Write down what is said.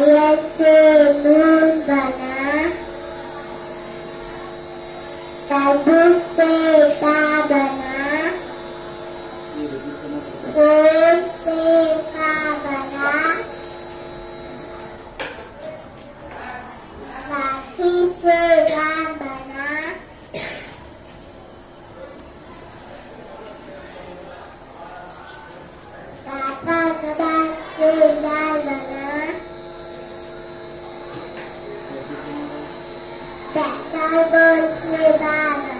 Tabus, tabana, tabus, tabana, tabus, tabana, tabus, Bye, Nevada.